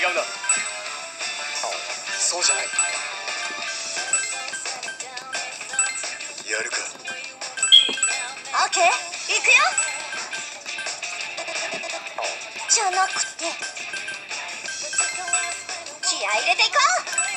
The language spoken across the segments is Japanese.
違うな。そうじゃない。やるか。オッケー。行くよ。じゃなくて。気合入れていこう。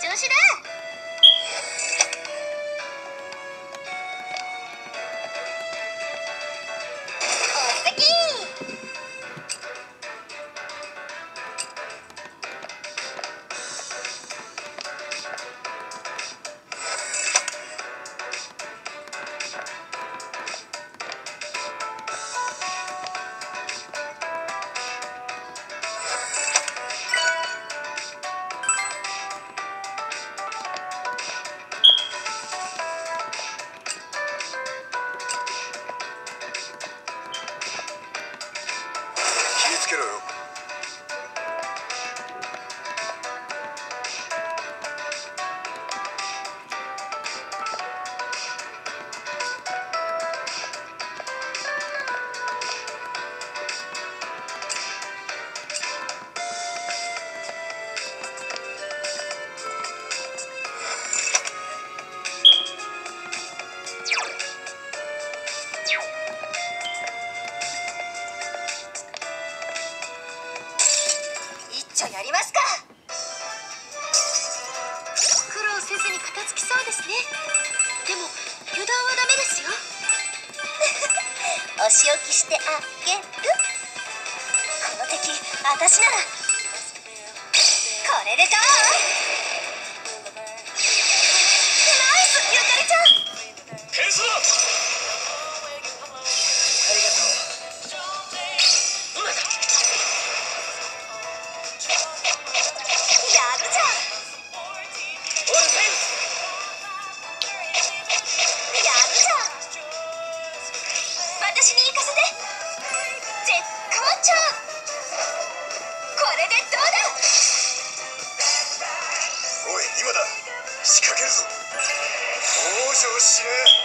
調子だ。私なら。これでどう？でどうだおい今だ。仕掛けるぞ。往生しねえ。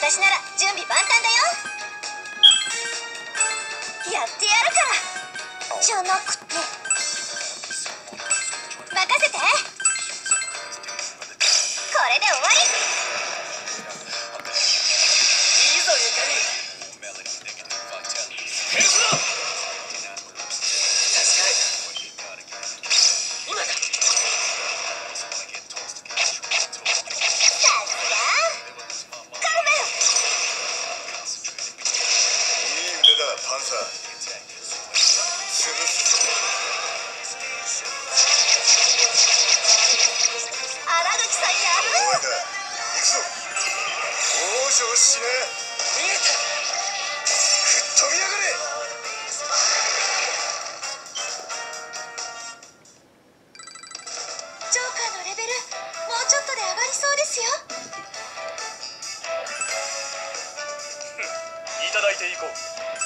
私なら準備万端だよ。やってやるから。じゃなくて任せて。ただいていこう。